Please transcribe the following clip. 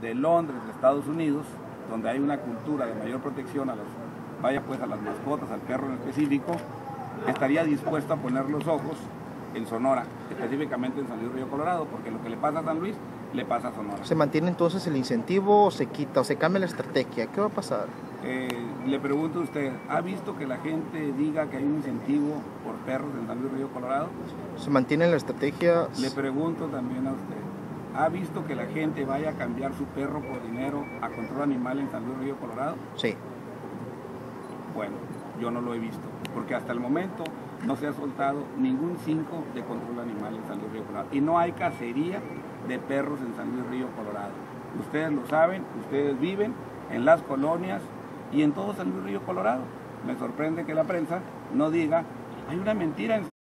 de Londres, de Estados Unidos, donde hay una cultura de mayor protección a los, vaya pues a las mascotas, al perro en específico, estaría dispuesto a poner los ojos en Sonora, específicamente en San Luis Río Colorado, porque lo que le pasa a San Luis le pasa a Sonora. ¿Se mantiene entonces el incentivo o se quita o se cambia la estrategia? ¿Qué va a pasar? Eh, le pregunto a usted, ¿ha visto que la gente diga que hay un incentivo por perros en San Luis Río Colorado? ¿Se mantiene la estrategia? Le pregunto también a usted, ¿ha visto que la gente vaya a cambiar su perro por dinero a control animal en San Luis Río Colorado? Sí. Bueno, yo no lo he visto, porque hasta el momento no se ha soltado ningún 5 de control animal en San Luis Río Colorado. Y no hay cacería de perros en San Luis Río Colorado. Ustedes lo saben, ustedes viven en las colonias y en todo San Luis Río Colorado. Me sorprende que la prensa no diga, hay una mentira en